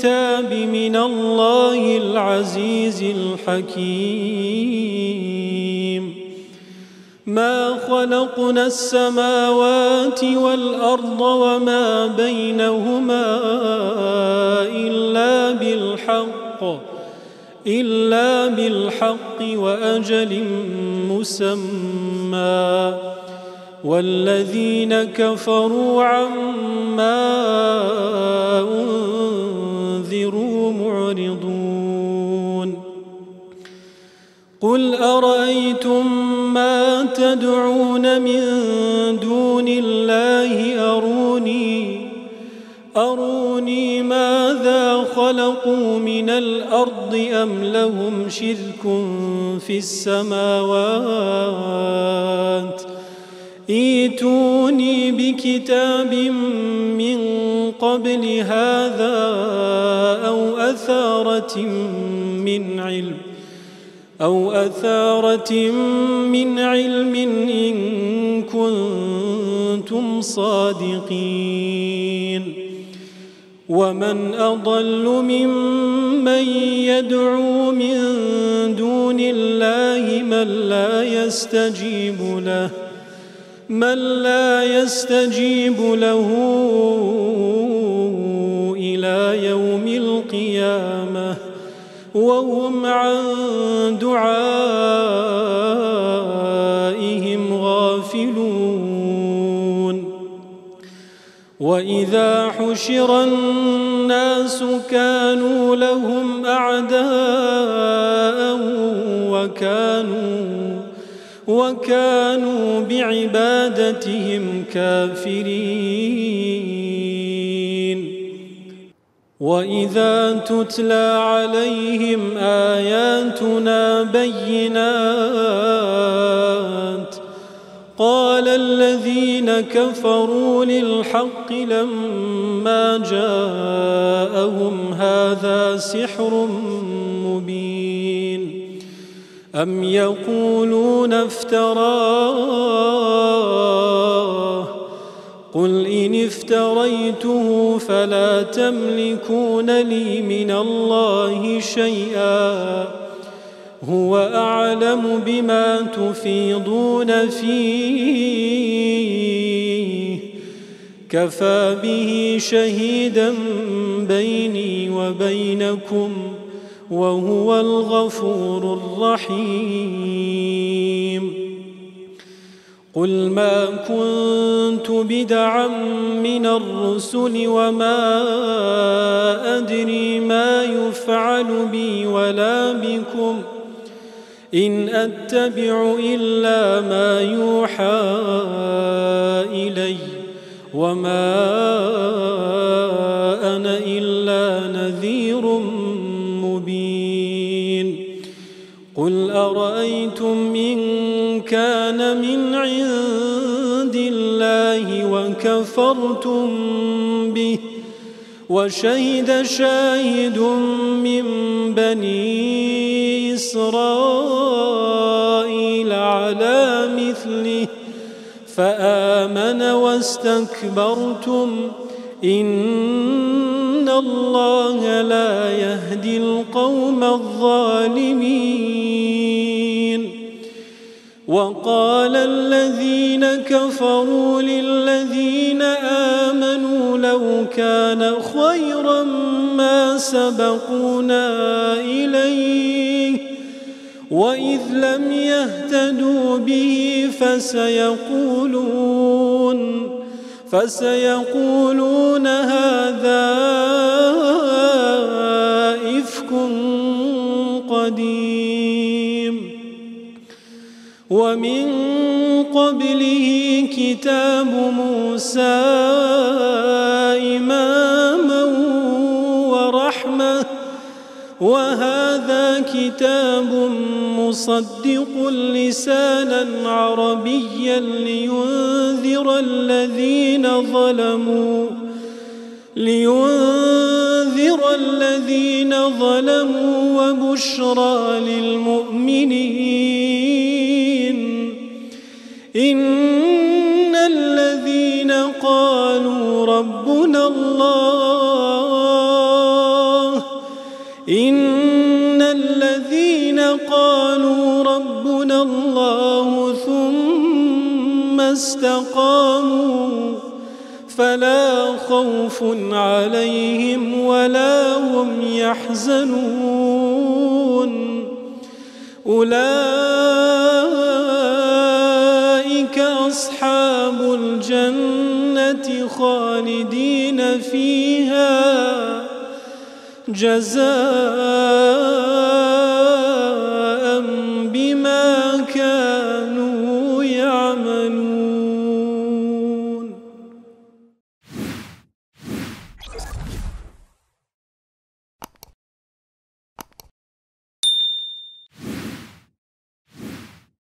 الكتاب من الله العزيز الحكيم. ما خلقنا السماوات والأرض وما بينهما إلا بالحق إلا بالحق وأجل مسمى. والذين كفروا عما أنذروا معرضون. قل أرأيتم ما تدعون من دون الله؟ أروني أروني ماذا خلقوا من الأرض أم لهم شرك في السماوات؟ إيتوني بكتاب من قبل هذا أو أثارة من علم أو أثارة من علم إن كنتم صادقين. ومن أضل ممن يدعو من دون الله من لا يستجيب له من لا يستجيب له إلى يوم القيامة وهم عن دعائهم غافلون. وإذا حشر الناس كانوا لهم أعداء وكانوا وكانوا بعبادتهم كافرين. وإذا تتلى عليهم آياتنا بينات قال الذين كفروا للحق لما جاءهم هذا سحر مبين أم يقولون افتراه قل إن افتريته فلا تملكون لي من الله شيئا. هو أعلم بما تفيضون فيه. كفى به شهيدا بيني وبينكم وهو الغفور الرحيم. قل ما كنت بدعا من الرسل وما أدري ما يفعل بي ولا بكم إن أتبع إلا ما يوحى إلي وما أنا إلا نذير مبين قل أرأيتم إن كان من عند الله وكفرتم به وشهد شاهد من بني إسرائيل على مثله فآمن واستكبرتم إن الله لا يهدي القوم الظالمين وقال الذين كفروا للذين آمنوا لو كان خيرا ما سبقونا إليه وإذ لم يهتدوا به فسيقولون فسيقولون هذا إفك قديم ومن قبله كتاب موسى إماما ورحمة وهذا كتاب مصدق لسانا عربيا لينذر الذين ظلموا لينذر الذين ظلموا وبشرى للمؤمنين. إن الذين قالوا ربنا الله إن الذين قالوا ربنا الله ثم استقاموا فلا خوف عليهم ولا هم يحزنون أولئك أصحاب الجنة خالدين فيها. جزاء